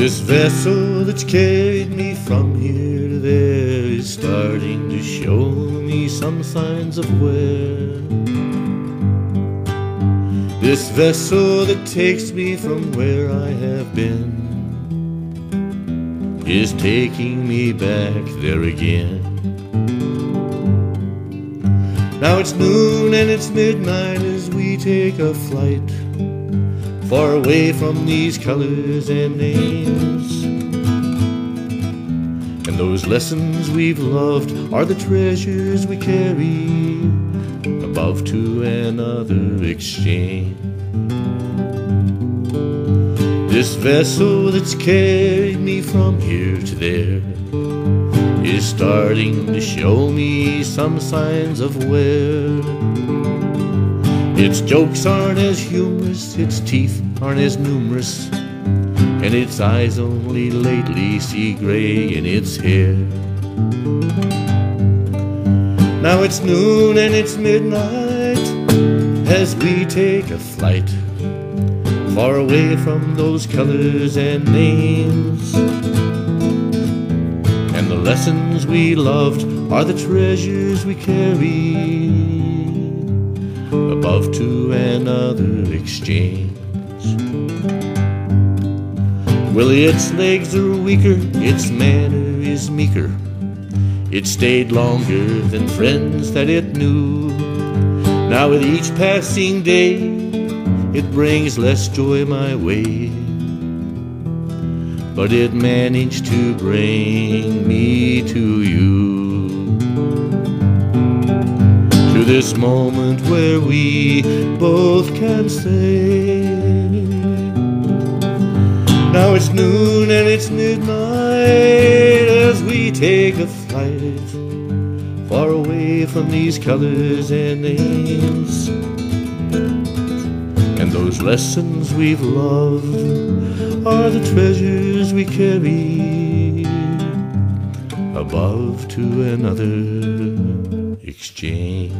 This vessel that's carried me from here to there is starting to show me some signs of wear. This vessel that takes me from where I have been is taking me back there again. Now it's noon and it's midnight as we take a flight far away from these colors and names. And those lessons we've loved are the treasures we carry above to another exchange. This vessel that's carried me from here to there is starting to show me some signs of wear. Its jokes aren't as humorous, its teeth aren't as numerous, and its eyes only lately see gray in its hair. Now it's noon and it's midnight as we take a flight far away from those colors and names. And the lessons we loved are the treasures we carry to another exchange. Well, its legs are weaker, its manner is meeker. It stayed longer than friends that it knew. Now, with each passing day, it brings less joy my way. But it managed to bring me to you this moment where we both can say now it's noon and it's midnight as we take a flight far away from these colors and names and those lessons we've loved are the treasures we carry above to another exchange.